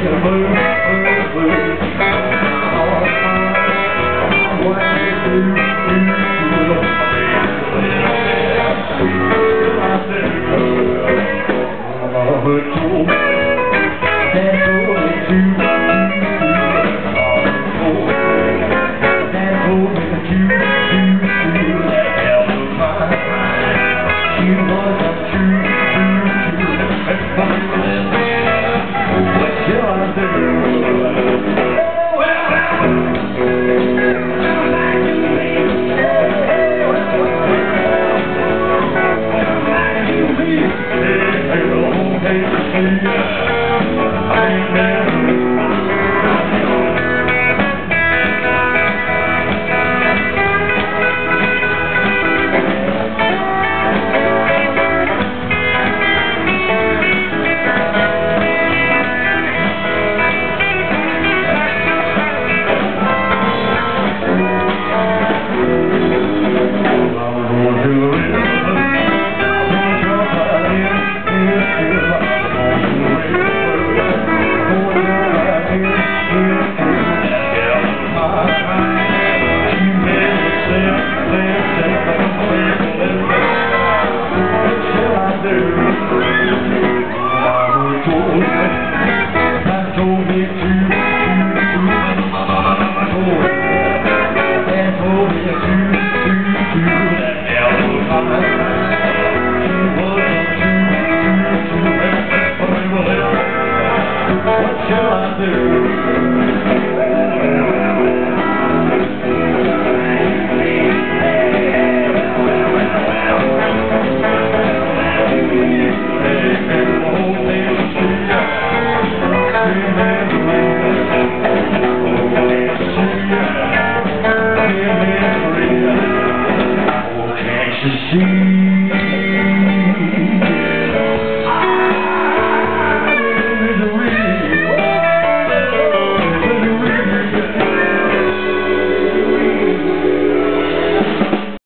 You. was a true Amen. see?